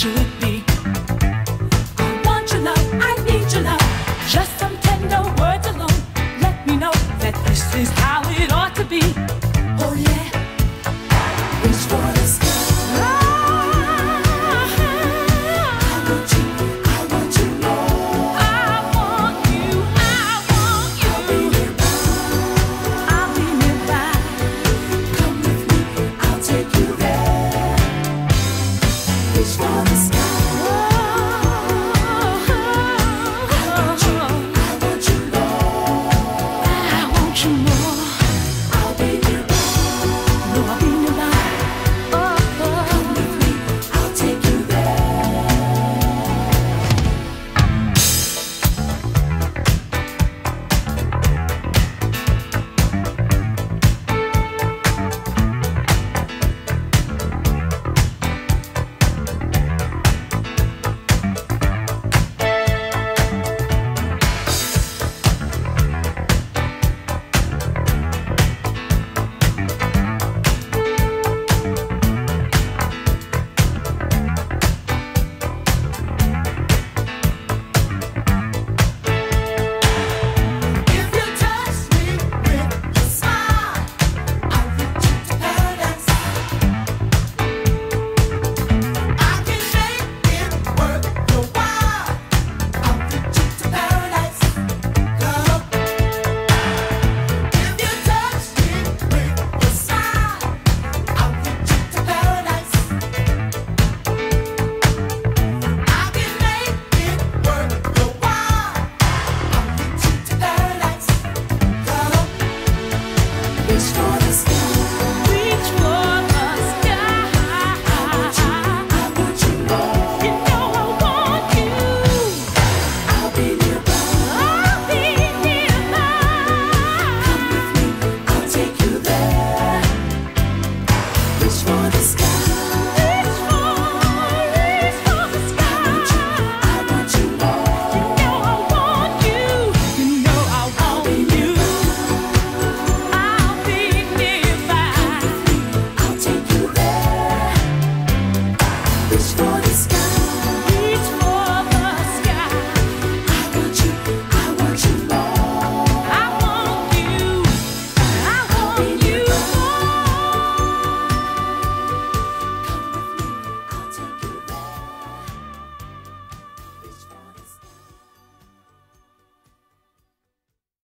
should